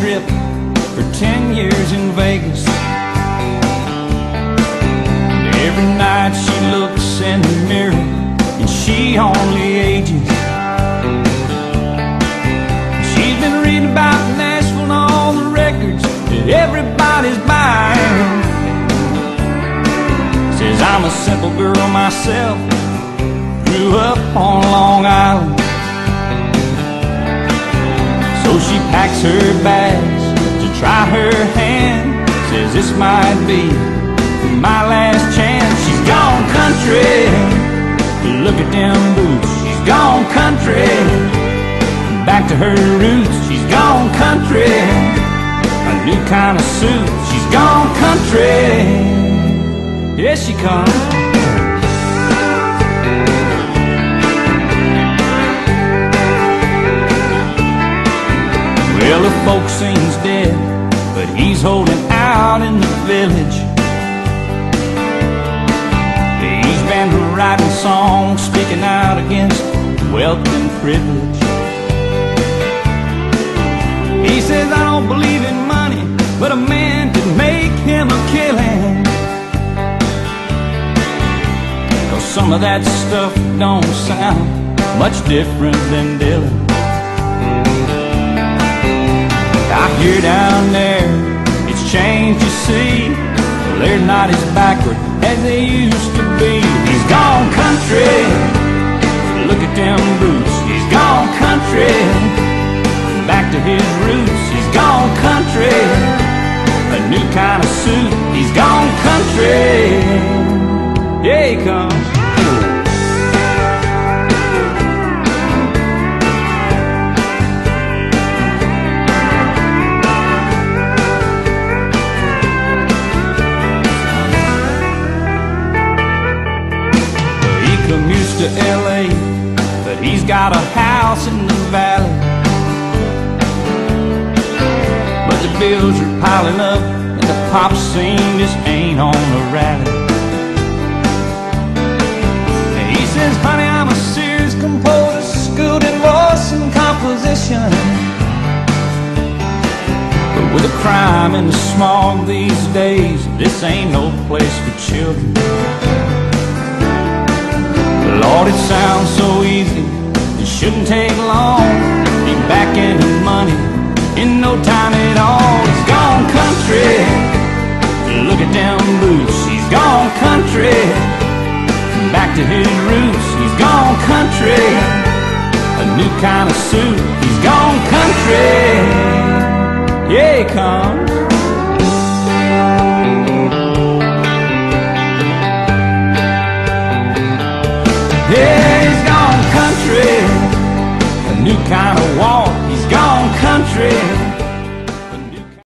strip for ten years in Vegas. Every night she looks in the mirror and she only ages. She's been reading about Nashville and all the records that everybody's buying. Says I'm a simple girl myself, grew up on Long Island. Packs her bags to try her hand. Says this might be my last chance. She's gone country. Look at them boots. She's gone country. Back to her roots. She's gone country. A new kind of suit. She's gone country. Here she comes. Folk seems dead, but he's holding out in the village. He's been writing songs, speaking out against wealth and privilege. He says, I don't believe in money, but a man can make him a killing. Cause some of that stuff don't sound much different than Dylan. Not as backward as they used to be. He's gone country. Look at them boots. He's gone country. Back to his roots. He's gone country. A new kind of suit. He's gone country. Yeah, he comes. To LA, but he's got a house in the valley. But the bills are piling up, and the pop scene just ain't on the rally. And he says, honey, I'm a serious composer, schooled in voice and composition. But with the crime and the smog these days, this ain't no place for children. Lord, it sounds so easy. It shouldn't take long. Be back into money in no time at all. He's gone country. Look at them boots. He's gone country. Back to his roots. He's gone country. A new kind of suit. He's gone country. Yeah, he comes.